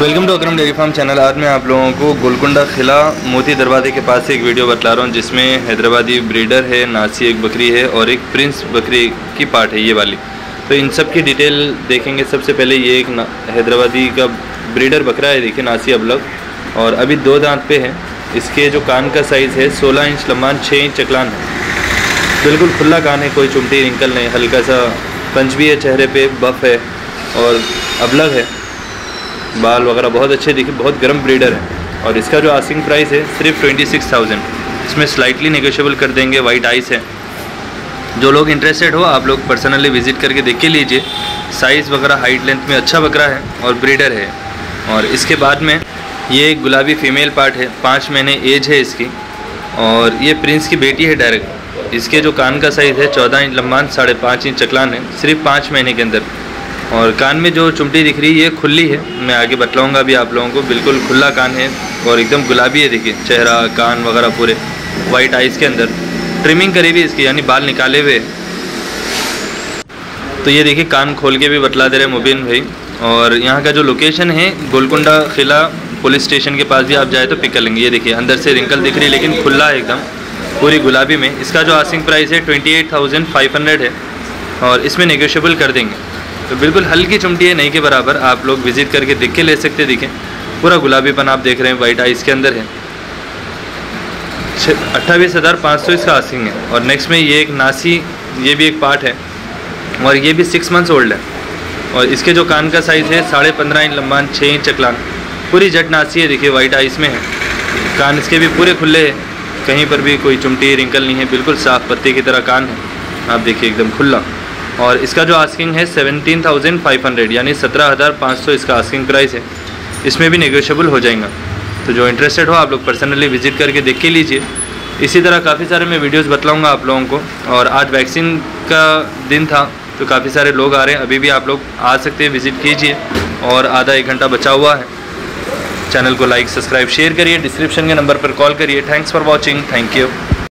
Welcome to Akram dairy farm channel. आज मैं आप लोगों को गोलकुंडा ख़िला मोती दरवाजे के पास से एक वीडियो बतला रहा हूँ, जिसमें हैदराबादी ब्रीडर है, नासी एक बकरी है और एक प्रिंस बकरी की पार्ट है ये वाली। तो इन सब की डिटेल देखेंगे। सबसे पहले ये एक हैदराबादी का ब्रीडर बकरा है, देखिए, नासी अबलग और अभी दो दांत पे है। इसके जो कान का साइज़ है, सोलह इंच लम्बान छः इंच चकलान है। बिल्कुल खुला कान है, कोई चुमटी रिंकल नहीं, हल्का सा पंच भी है, चेहरे पे बफ है और अबलग है। बाल वगैरह बहुत अच्छे दिखे, बहुत गर्म ब्रीडर है। और इसका जो आसिंग प्राइस है, सिर्फ़ ट्वेंटी सिक्स थाउज़ेंड इसमें स्लाइटली नेगोशियबल कर देंगे वाइट आइस है। जो लोग इंटरेस्टेड हो, आप लोग पर्सनली विज़िट करके देख के लीजिए। साइज़ वगैरह हाइट लेंथ में अच्छा बकरा है और ब्रीडर है। और इसके बाद में ये गुलाबी फीमेल पार्ट है, पाँच महीने एज है इसकी। और ये प्रिंस की बेटी है डायरेक्ट इसके जो कान का साइज़ है, चौदह इंच लम्बान साढ़े पाँच इंच चकलान है, सिर्फ़ पाँच महीने के अंदर। और कान में जो चुमटी दिख रही है, ये खुली है। मैं आगे बतलाऊँगा अभी आप लोगों को। बिल्कुल खुला कान है और एकदम गुलाबी है, देखिए। चेहरा, कान वगैरह पूरे वाइट आइस के अंदर। ट्रिमिंग करी भी इसकी, यानी बाल निकाले हुए। तो ये देखिए, कान खोल के भी बतला दे रहे मुबीन भाई। और यहाँ का जो लोकेशन है, गोलकुंडा किला पुलिस स्टेशन के पास भी आप जाए तो पिक कर लेंगे। ये देखिए, अंदर से रिंकल दिख रही है, लेकिन खुला है एकदम, पूरी गुलाबी में। इसका जो आसिंग प्राइस है twenty eight thousand five hundred है। और इसमें नेगोशियबल कर देंगे। तो बिल्कुल हल्की चुमटी है, नहीं के बराबर। आप लोग विज़िट करके देख के ले सकते दिखें। पूरा गुलाबीपन आप देख रहे हैं वाइट आइस के अंदर है। अट्ठाईस हज़ार पाँच सौ इसका आसिंग है। और नेक्स्ट में ये एक नासी, ये भी एक पार्ट है। और ये भी सिक्स मंथ्स ओल्ड है। और इसके जो कान का साइज़ है, साढ़े पंद्रह इंच लम्बान छः इंच चकलान। पूरी जट नासी है, देखिए वाइट आइस में है। कान इसके भी पूरे खुले हैं। कहीं पर भी कोई चुमटी रिंकल नहीं है, बिल्कुल साफ़ पत्ते की तरह कान है। आप देखिए, एकदम खुला। और इसका जो आस्किंग है सेवनटीन थाउज़ेंड फाइव हंड्रेड यानी सत्रह हज़ार पाँच सौ इसका आस्किंग प्राइस है। इसमें भी नेगोशियबल हो जाएगा। तो जो इंटरेस्टेड हो, आप लोग पर्सनली विज़िट करके देख के लीजिए। इसी तरह काफ़ी सारे मैं वीडियोस बतलाऊँगा आप लोगों को। और आज वैक्सीन का दिन था तो काफ़ी सारे लोग आ रहे हैं। अभी भी आप लोग आ सकते हैं विज़िट कीजिए। और आधा एक घंटा बचा हुआ है। चैनल को लाइक सब्सक्राइब शेयर करिए। डिस्क्रिप्शन के नंबर पर कॉल करिए। Thanks for watching thank you